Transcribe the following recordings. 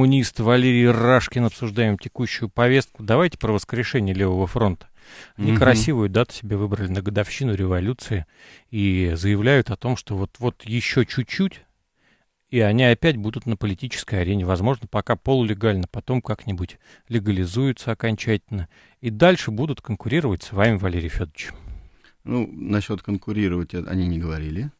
коммунист Валерий Рашкин. Обсуждаем текущую повестку. Давайте про воскрешение Левого фронта. Они mm-hmm. красивую дату себе выбрали на годовщину революции и заявляют о том, что вот, вот еще чуть-чуть, и они опять будут на политической арене. Возможно, пока полулегально, потом как-нибудь легализуются окончательно. И дальше будут конкурировать с вами, Валерий Федорович. Ну, насчет конкурировать они не говорили.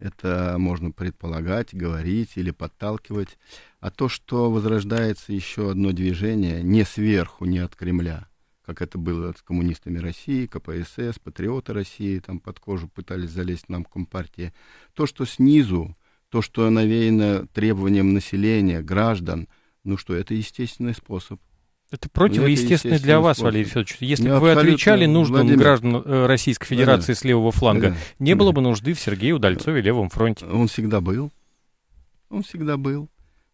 Это можно предполагать, говорить или подталкивать. А то, что возрождается еще одно движение не сверху, не от Кремля, как это было с коммунистами России, КПСС, патриоты России, там под кожу пытались залезть нам компартии. То, что снизу, то, что навеяно требованием населения, граждан, ну что, это естественный способ. Это противоестественно для вас, способ. Валерий Федорович. Если бы вы отвечали нуждам Владимир, граждан э, Российской Федерации да, с левого фланга, да, не да. было бы нужды в Сергее Удальцове левом фронте. Он всегда был. Он всегда был.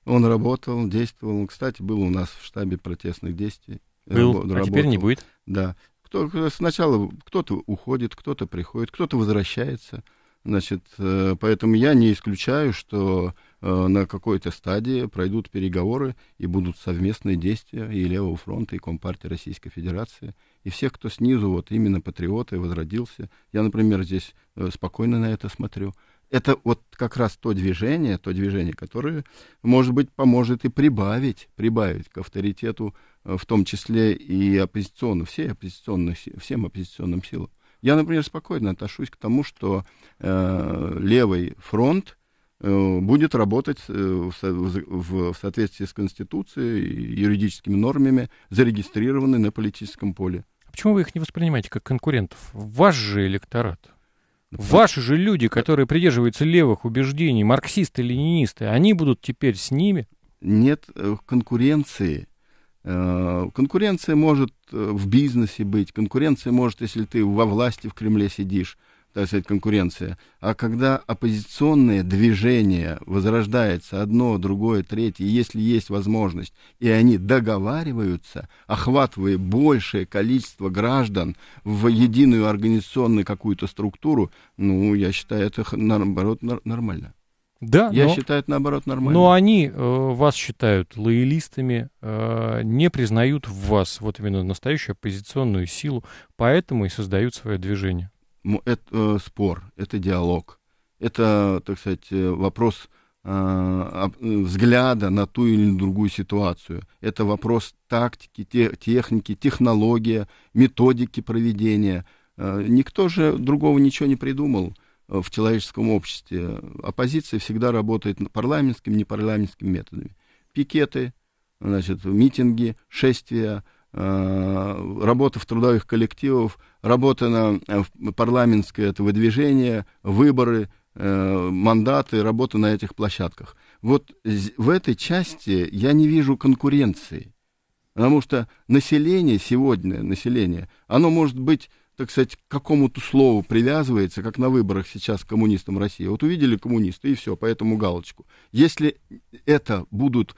Он работал, действовал. Кстати, был у нас в штабе протестных действий. Был, работал. а теперь не будет? Да. Кто, сначала кто-то уходит, кто-то приходит, кто-то возвращается. Значит, э, поэтому я не исключаю, что на какой-то стадии пройдут переговоры и будут совместные действия и Левого фронта, и Компартии Российской Федерации, и всех, кто снизу, вот именно патриоты, возродился. Я, например, здесь э, спокойно на это смотрю. Это вот как раз то движение, то движение, которое, может быть, поможет и прибавить, прибавить к авторитету, в том числе и оппозиционным, всей оппозиционных, всем оппозиционным силам. Я, например, спокойно отношусь к тому, что э, левый фронт э, будет работать э, в, соответствии с Конституцией и юридическими нормами, зарегистрированный на политическом поле. А почему вы их не воспринимаете как конкурентов? Ваш же электорат. Ваши же люди, которые придерживаются левых убеждений, марксисты, ленинисты, они будут теперь с ними? Нет э, конкуренции Э, конкуренция может э, в бизнесе быть, конкуренция может, если ты во власти в Кремле сидишь, так сказать, конкуренция. А когда оппозиционное движение возрождается одно, другое, третье, если есть возможность, и они договариваются, охватывая большее количество граждан в единую организационную какую-то структуру, ну, я считаю, это наоборот нормально. Да, я но, считаю это наоборот нормально. Но они э, вас считают лоялистами, э, не признают в вас вот именно настоящую оппозиционную силу, поэтому и создают свое движение. Это э, спор, это диалог, это, так сказать, э, вопрос э, взгляда на ту или другую ситуацию. Это вопрос тактики, те, техники, технология, методики проведения. Никто же другого ничего не придумал в человеческом обществе. Оппозиция всегда работает парламентским, непарламентским методами. Пикеты, значит, митинги, шествия, работа в трудовых коллективах, работа на э, парламентское этого движения, выборы, э, мандаты, работа на этих площадках. Вот в этой части я не вижу конкуренции. Потому что население сегодня, население, оно может быть так сказать, к какому-то слову привязывается, как на выборах сейчас коммунистам России. Вот увидели коммунисты, и все, по этому галочку. Если это будут э,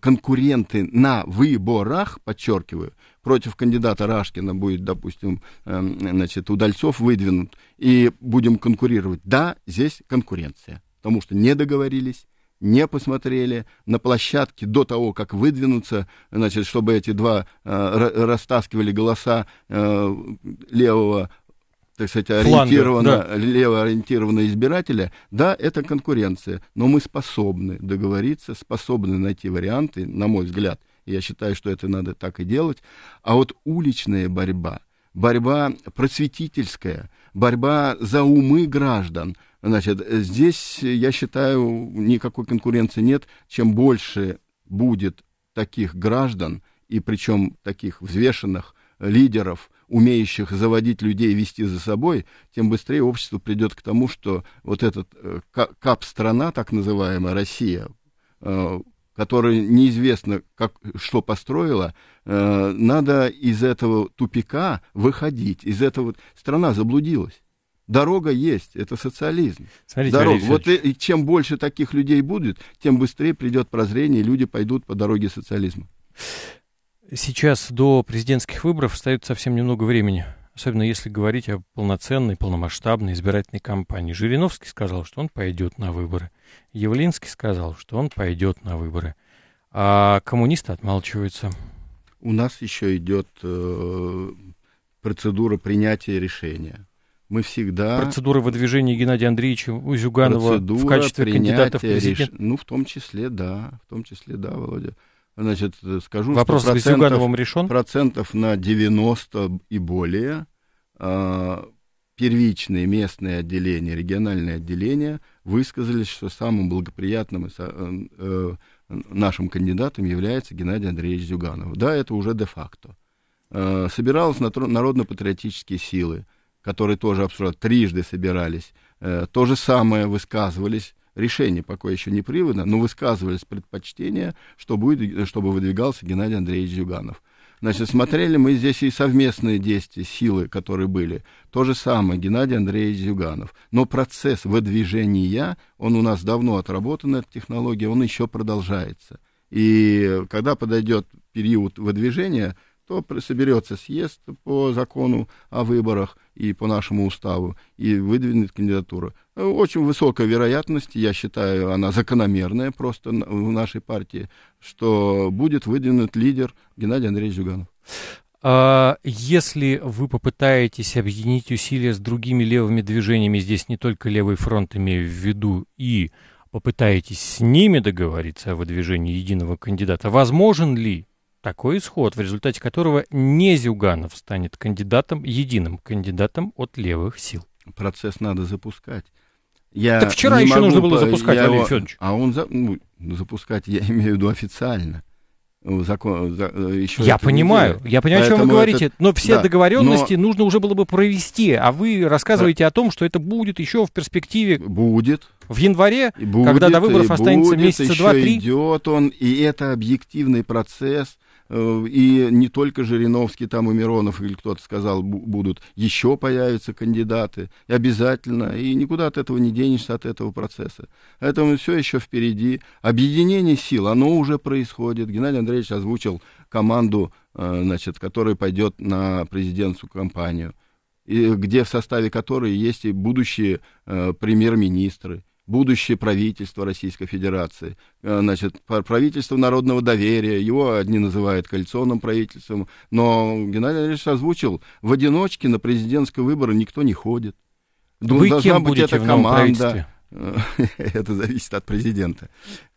конкуренты на выборах, подчеркиваю, против кандидата Рашкина будет, допустим, э, значит, Удальцов выдвинут, и будем конкурировать. Да, здесь конкуренция, потому что не договорились, не посмотрели на площадке до того, как выдвинуться, значит, чтобы эти два э, растаскивали голоса э, левого так сказать, ориентированно, да. левоориентированного избирателя, да, это конкуренция, но мы способны договориться, способны найти варианты, на мой взгляд, я считаю, что это надо так и делать, а вот уличная борьба, борьба просветительская, борьба за умы граждан – Значит, здесь, я считаю, никакой конкуренции нет. Чем больше будет таких граждан, и причем таких взвешенных лидеров, умеющих заводить людей, вести за собой, тем быстрее общество придет к тому, что вот этот э, кап-страна, так называемая Россия, э, которая неизвестно, как, что построила, э, надо из этого тупика выходить, из этого страна заблудилась. Дорога есть, это социализм. Смотрите, Дорога. Вот и, и чем больше таких людей будет, тем быстрее придет прозрение, и люди пойдут по дороге социализма. Сейчас до президентских выборов остается совсем немного времени. Особенно если говорить о полноценной, полномасштабной избирательной кампании. Жириновский сказал, что он пойдет на выборы. Явлинский сказал, что он пойдет на выборы. а коммунисты отмалчиваются. У нас еще идет э, процедура принятия решения. Мы всегда... Процедура выдвижения Геннадия Андреевича Зюганова в качестве кандидата в президент? Реш... Ну, в том числе, да. В том числе, да, Володя. Значит, скажу, Вопрос что Зюгановым решен? процентов на 90 и более э, первичные местные отделения, региональные отделения высказались, что самым благоприятным э, э, нашим кандидатом является Геннадий Андреевич Зюганов. Да, это уже де-факто. Э, собирались народно-патриотические силы, которые тоже обсуждали, трижды собирались, э, то же самое высказывались, решение пока еще не приводно, но высказывались предпочтения, что будет, чтобы выдвигался Геннадий Андреевич Зюганов. Значит, смотрели мы здесь и совместные действия, силы, которые были. То же самое, Геннадий Андреевич Зюганов. Но процесс выдвижения, он у нас давно отработан, эта технология, он еще продолжается. И когда подойдет период выдвижения, то соберется съезд по закону о выборах и по нашему уставу и выдвинет кандидатуру. Очень высокая вероятность, я считаю, она закономерная просто в нашей партии, что будет выдвинут лидер Геннадий Андреевич Зюганов. А если вы попытаетесь объединить усилия с другими левыми движениями, здесь не только левый фронт имею в виду, и попытаетесь с ними договориться о выдвижении единого кандидата, возможен ли такой исход, в результате которого не Зюганов станет кандидатом, единым кандидатом от левых сил. Процесс надо запускать. Я так вчера еще нужно было запускать, я Валерий Федорович. А он за, ну, запускать, я имею в виду официально. Закон, за, еще я понимаю, я понимаю, Поэтому о чем вы говорите, это, но все да, договоренности но... нужно уже было бы провести, а вы рассказываете да. о том, что это будет еще в перспективе. Будет. В январе, будет, когда до выборов останется месяца два-три. идет он, и это объективный процесс. Э, и не только Жириновский, там и Миронов, или кто-то сказал, будут, еще появятся кандидаты, и обязательно, и никуда от этого не денешься, от этого процесса. Поэтому все еще впереди. Объединение сил, оно уже происходит. Геннадий Андреевич озвучил команду, э, значит, которая пойдет на президентскую кампанию, и где в составе которой есть и будущие э, премьер-министры, будущее правительство Российской Федерации, э, значит, правительство народного доверия, его одни называют коалиционным правительством, но Геннадий Андреевич озвучил, в одиночке на президентские выборы никто не ходит. Вы Должна кем быть эта команда. Это зависит от президента.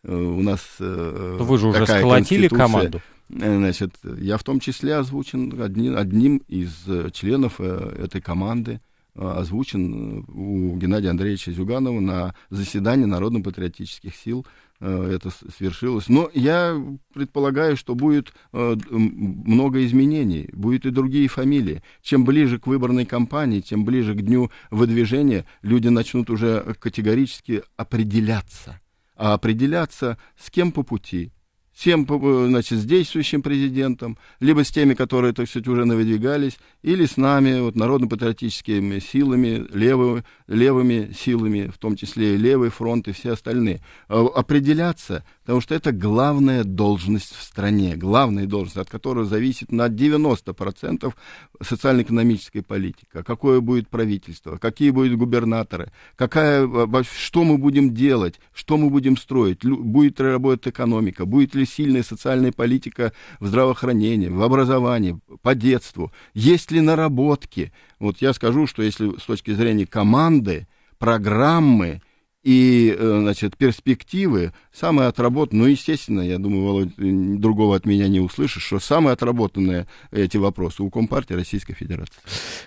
Э, у нас э, Вы же уже сколотили команду. Значит, я в том числе озвучен одним, одним из членов этой команды. Э, озвучен э, у Геннадия Андреевича Зюганова на заседании Народно-патриотических сил. Э, это свершилось. Но я предполагаю, что будет много изменений, будут и другие фамилии. Чем ближе к выборной кампании, тем ближе к дню выдвижения люди начнут уже категорически определяться. А определяться с кем по пути, всем, э, значит, с действующим президентом, либо с теми, которые, так сказать, уже навыдвигались, или с нами, вот, народно-патриотическими силами, левыми, левыми силами, в том числе и левый фронт и все остальные. А, определяться, потому что это главная должность в стране, главная должность, от которой зависит на 90% социально-экономической политики. Какое будет правительство, какие будут губернаторы, какая, что мы будем делать, что мы будем строить, будет ли работать экономика, будет ли сильная социальная политика в здравоохранении, в образовании, по детству, есть ли наработки. Вот я скажу, что если с точки зрения команды, программы и, э, значит, перспективы, самые отработанные, ну, естественно, я думаю, Володь, другого от меня не услышишь, что самые отработанные эти вопросы у Компартии Российской Федерации.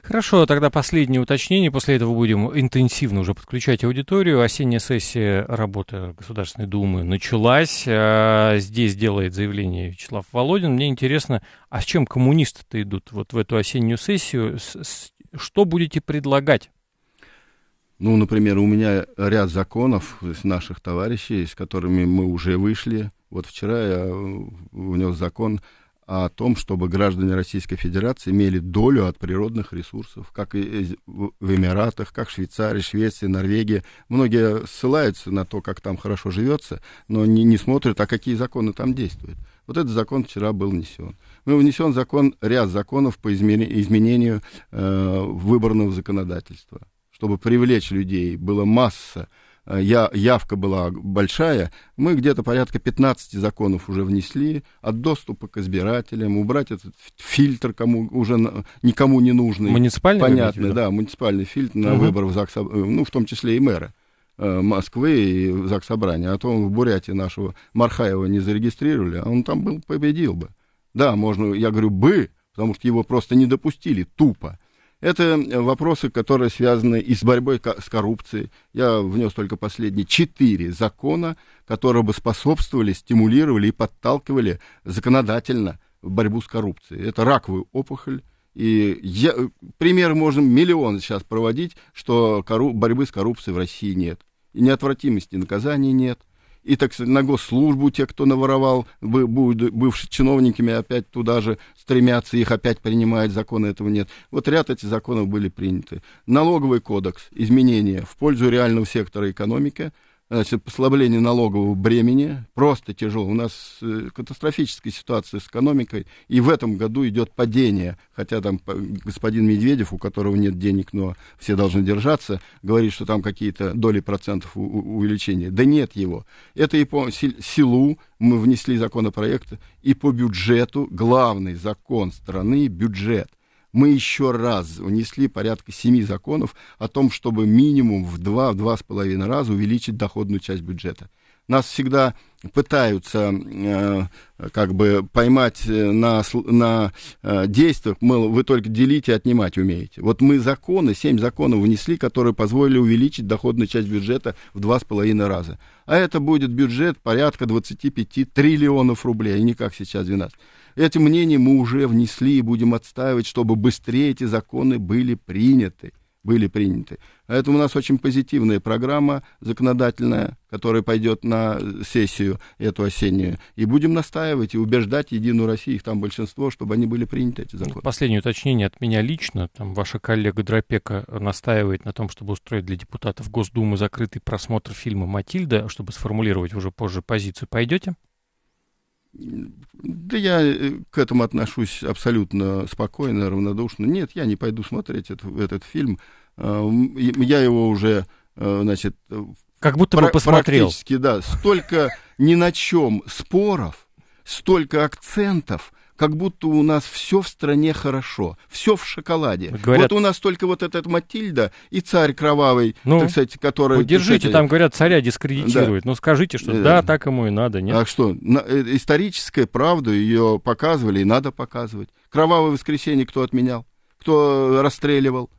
Хорошо, тогда последнее уточнение, после этого будем интенсивно уже подключать аудиторию. Осенняя сессия работы Государственной Думы началась, а здесь делает заявление Вячеслав Володин. Мне интересно, а с чем коммунисты-то идут вот в эту осеннюю сессию? Что будете предлагать? Ну, например, у меня ряд законов наших товарищей, с которыми мы уже вышли. Вот вчера я внес закон о том, чтобы граждане Российской Федерации имели долю от природных ресурсов, как и в Эмиратах, как в Швейцарии, Швеции, Норвегии. Многие ссылаются на то, как там хорошо живется, но не, не смотрят, а какие законы там действуют. Вот этот закон вчера был внесен. Мы внесен закон, ряд законов по изменению э, выборного законодательства чтобы привлечь людей. Была масса э, я, явка была большая, мы где-то порядка 15 законов уже внесли, от доступа к избирателям, убрать этот фильтр, кому уже никому не нужный. Муниципальный? Понятно, да, муниципальный фильтр на угу. выборы в ЗАГС, э, ну, в том числе и мэра. Москвы и ЗАГС Собрания, а то в Бурятии нашего Мархаева не зарегистрировали, а он там был, победил бы. Да, можно, я говорю, бы, потому что его просто не допустили тупо. Это вопросы, которые связаны и с борьбой с коррупцией. Я внес только последние четыре закона, которые бы способствовали, стимулировали и подталкивали законодательно борьбу с коррупцией. Это раковую опухоль. И я, пример можем миллион сейчас проводить, что корру, борьбы с коррупцией в России нет. И неотвратимости наказаний нет и, так сказать, на госслужбу те, кто наворовал, будут бывшими чиновниками, опять туда же стремятся, их опять принимают, закона этого нет. Вот ряд этих законов были приняты. Налоговый кодекс, изменения в пользу реального сектора экономики – значит, послабление налогового бремени, просто тяжело. У нас э, катастрофическая ситуация с экономикой, и в этом году идет падение, хотя там господин Медведев, у которого нет денег, но все должны держаться, говорит, что там какие-то доли процентов увеличения. Да нет его. Это и по силу мы внесли законопроект, и по бюджету, главный закон страны, бюджет мы еще раз внесли порядка семи законов о том, чтобы минимум в два, в два с половиной раза увеличить доходную часть бюджета. Нас всегда пытаются э, как бы поймать э, на, на э, действиях, мол, вы только делить и отнимать умеете. Вот мы законы, семь законов внесли, которые позволили увеличить доходную часть бюджета в два с половиной раза. А это будет бюджет порядка 25 триллионов рублей, и не как сейчас 12. Эти мнения мы уже внесли и будем отстаивать, чтобы быстрее эти законы были приняты. Были приняты. Поэтому у нас очень позитивная программа законодательная, которая пойдет на сессию эту осеннюю. И будем настаивать и убеждать Единую Россию, их там большинство, чтобы они были приняты, эти законы. Последнее уточнение от меня лично. Там ваша коллега Дропека настаивает на том, чтобы устроить для депутатов Госдумы закрытый просмотр фильма «Матильда», чтобы сформулировать уже позже позицию. Пойдете? Да я э, к этому отношусь абсолютно спокойно, равнодушно. Нет, я не пойду смотреть этот, этот фильм. А, я его уже, э, значит... Как будто бы посмотрел. Практически, да. Столько ни на чем споров, столько акцентов, как будто у нас все в стране хорошо, все в шоколаде. Говорят... Вот у нас только вот этот Матильда и царь кровавый, ну, так сказать, который... Держите, кстати, там говорят, царя дискредитируют. Да. Ну скажите, что да, да, так ему и надо, нет? А что, на, э, историческая правда, ее показывали и надо показывать. Кровавое воскресенье кто отменял? Кто расстреливал?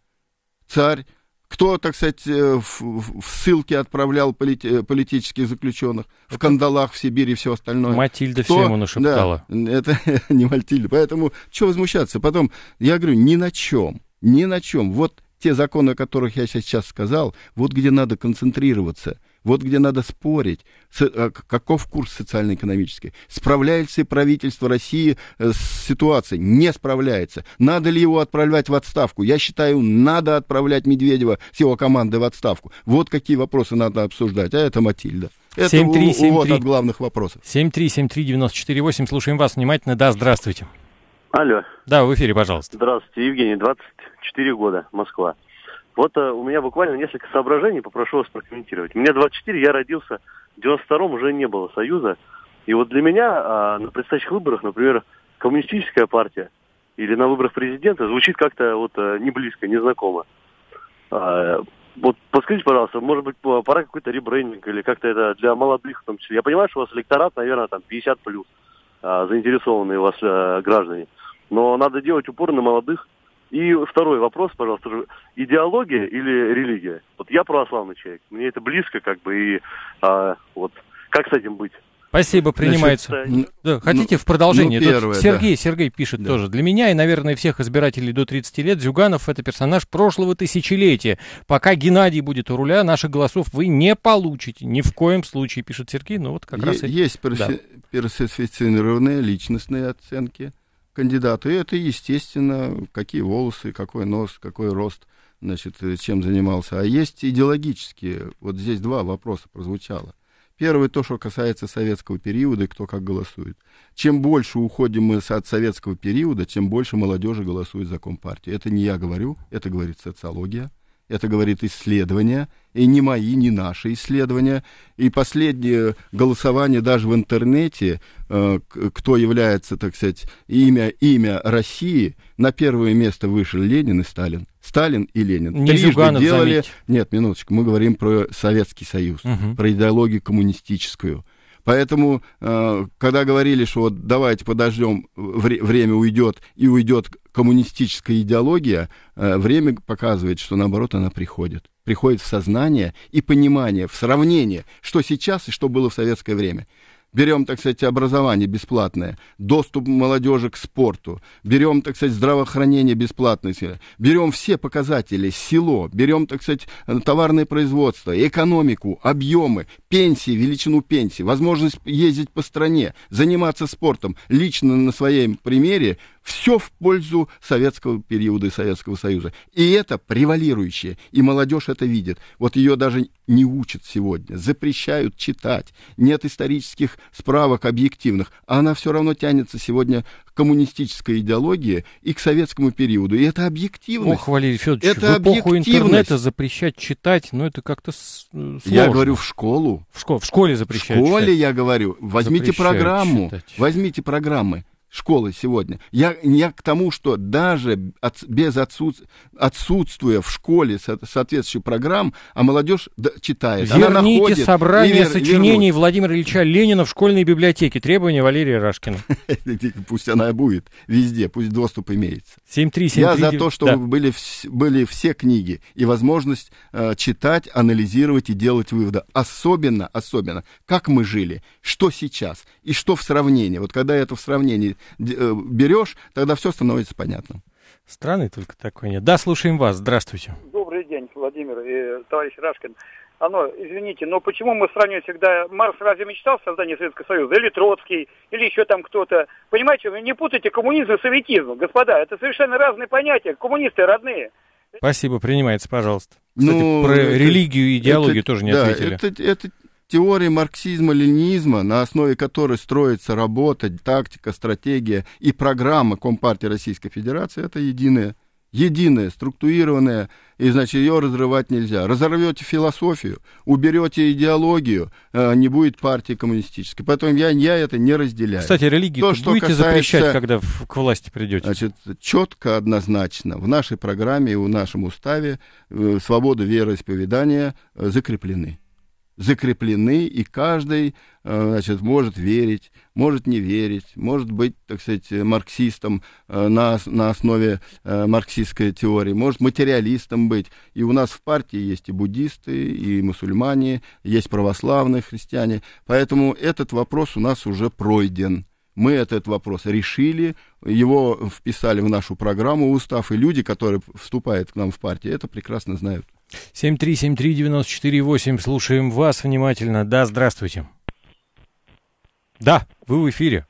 Царь кто, так сказать, э, в, в ссылке отправлял полит, э, политических заключенных, в кандалах в Сибири и все остальное? Матильда Кто? все ему нашептала. Да, это не Матильда. Поэтому что возмущаться? Потом, я говорю, ни на чем, ни на чем. Вот те законы, о которых я сейчас сказал, вот где надо концентрироваться – вот где надо спорить, э, каков курс социально-экономический. Справляется ли правительство России э, с ситуацией? Не справляется. Надо ли его отправлять в отставку? Я считаю, надо отправлять Медведева с его командой в отставку. Вот какие вопросы надо обсуждать. А это Матильда. Это 7 3, 7 увод 3. от главных вопросов. 7373948. Слушаем вас внимательно. Да, здравствуйте. Алло. Да, в эфире, пожалуйста. Здравствуйте, Евгений, 24 года, Москва. Вот а, у меня буквально несколько соображений, попрошу вас прокомментировать. Мне 24, я родился, в 92-м уже не было Союза. И вот для меня а, на предстоящих выборах, например, коммунистическая партия или на выборах президента звучит как-то вот а, не близко, незнакомо. А, вот подскажите, пожалуйста, может быть, пора какой-то ребрендинг или как-то это для молодых в том числе. Я понимаю, что у вас электорат, наверное, там 50 плюс, а, заинтересованные у вас а, граждане. Но надо делать упор на молодых, и второй вопрос, пожалуйста, идеология или религия? Вот я православный человек, мне это близко, как бы, и а, вот как с этим быть? Спасибо, принимается. Значит, да, хотите ну, в продолжение? Ну, первое, Сергей, да. Сергей пишет да. тоже. Для меня и, наверное, всех избирателей до 30 лет Зюганов это персонаж прошлого тысячелетия. Пока Геннадий будет у руля, наших голосов вы не получите. Ни в коем случае, пишет Сергей. Ну вот как е- раз... Есть перси- да. личностные оценки кандидату. И это, естественно, какие волосы, какой нос, какой рост, значит, чем занимался. А есть идеологические. Вот здесь два вопроса прозвучало. Первый, то, что касается советского периода и кто как голосует. Чем больше уходим мы от советского периода, тем больше молодежи голосует за Компартию. Это не я говорю, это говорит социология. это говорит исследование, и не мои, не наши исследования. И последнее голосование даже в интернете, э, кто является, так сказать, имя, имя России, на первое место вышли Ленин и Сталин. Сталин и Ленин. Не Трижды Зюганов, делали... Заметь. Нет, минуточку, мы говорим про Советский Союз, угу. про идеологию коммунистическую. Поэтому, э, когда говорили, что вот давайте подождем, время уйдет и уйдет коммунистическая идеология, э, время показывает, что наоборот она приходит. Приходит в сознание и понимание, в сравнение, что сейчас и что было в советское время. Берем, так сказать, образование бесплатное, доступ молодежи к спорту, берем, так сказать, здравоохранение бесплатное, берем все показатели, село, берем, так сказать, товарное производство, экономику, объемы, пенсии, величину пенсии, возможность ездить по стране, заниматься спортом, лично на своем примере, все в пользу советского периода и Советского Союза. И это превалирующее. И молодежь это видит. Вот ее даже не учат сегодня, запрещают читать. Нет исторических справок объективных. А она все равно тянется сегодня к коммунистической идеологии и к советскому периоду. И это объективность. Ох, Валерий Федорович, это в эпоху интернета запрещать читать, ну это как-то сложно. Я говорю в школу. В, школ, в школе запрещать В школе читать. я говорю, возьмите запрещают программу, читать. возьмите программы школы сегодня. Я, я к тому, что даже от, без отсут, отсутствия в школе со, соответствующих программ, а молодежь да, читает. Верните Она находит собрание вер, сочинений вернуть. Владимира Ильича Ленина в школьной библиотеке. Требования Валерия Рашкина. Пусть она будет везде, пусть доступ имеется. 73739. Я за то, чтобы были, были все книги и возможность э, читать, анализировать и делать выводы. Особенно, особенно, как мы жили, что сейчас и что в сравнении. Вот когда это в сравнении берешь, тогда все становится понятным. Страны только такой нет. Да, слушаем вас. Здравствуйте. Добрый день, Владимир и товарищ Рашкин. Оно, извините, но почему мы сравниваем всегда... Марс разве мечтал о создании Советского Союза? Или Троцкий, или еще там кто-то. Понимаете, вы не путайте коммунизм и советизм, господа. Это совершенно разные понятия. Коммунисты родные. Спасибо, принимается, пожалуйста. Кстати, ну, про это, религию и идеологию это, тоже не да, ответили. Это, это теория марксизма-ленинизма, на основе которой строится работа, тактика, стратегия и программа Компартии Российской Федерации, это единая, единая, структурированная, и, значит, ее разрывать нельзя. Разорвете философию, уберете идеологию, э, не будет партии коммунистической. Поэтому я, я это не разделяю. Кстати, религию То, что будете касается, запрещать, когда в, к власти придете? Значит, четко, однозначно, в нашей программе и в нашем уставе э, свобода вероисповедания закреплены закреплены, и каждый, э, значит, может верить, может не верить, может быть, так сказать, марксистом э, на, на основе э, марксистской теории, может материалистом быть. И у нас в партии есть и буддисты, и мусульмане, есть православные христиане. Поэтому этот вопрос у нас уже пройден. Мы этот вопрос решили, его вписали в нашу программу, устав, и люди, которые вступают к нам в партию, это прекрасно знают. 7373948, слушаем вас внимательно. Да, здравствуйте. Да, вы в эфире.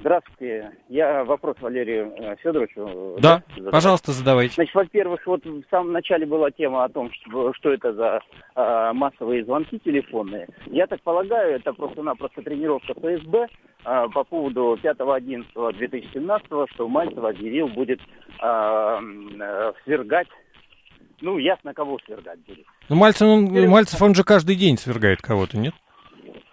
Здравствуйте. Я вопрос Валерию э, Федоровичу. Э, да, задавать. пожалуйста, задавайте. Значит, во-первых, вот в самом начале была тема о том, что, что это за э, массовые звонки телефонные. Я так полагаю, это просто-напросто тренировка ФСБ э, по поводу 5.11.2017, что Мальцев объявил будет э, э, свергать ну, ясно, кого свергать будет. Ну, Мальцев, он, Мальцев, он же каждый день свергает кого-то, нет?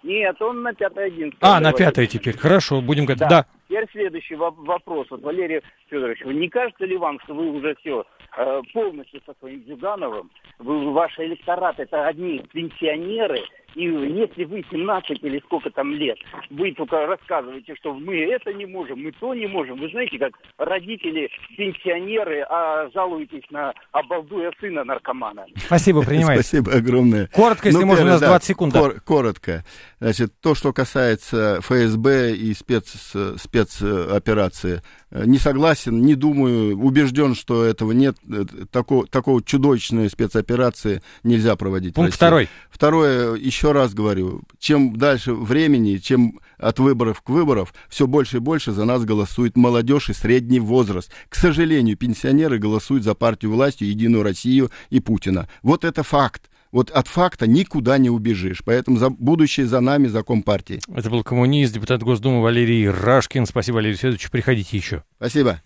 Нет, он на пятое один. А, на пятое теперь. Хорошо, будем говорить. Да. да. Теперь следующий вопрос. Вот, Валерий Федорович, не кажется ли вам, что вы уже все э, полностью со своим Зюгановым, вы, ваш электорат это одни пенсионеры, и если вы 17 или сколько там лет, вы только рассказываете, что мы это не можем, мы то не можем. Вы знаете, как родители, пенсионеры, а жалуетесь на обалдуя сына наркомана. Спасибо, принимаю. Спасибо огромное. Коротко, если ну, можно, у нас да, 20 секунд. Кор- коротко. Значит, то, что касается ФСБ и спец, спецоперации, не согласен, не думаю, убежден, что этого нет, такого, такого чудовищной спецоперации нельзя проводить. Пункт второй. Второе, еще раз говорю, чем дальше времени, чем от выборов к выборам, все больше и больше за нас голосует молодежь и средний возраст. К сожалению, пенсионеры голосуют за партию власти, Единую Россию и Путина. Вот это факт. Вот от факта никуда не убежишь. Поэтому за, будущее за нами, за Компартией. Это был коммунист, депутат Госдумы Валерий Рашкин. Спасибо, Валерий Федорович. Приходите еще. Спасибо.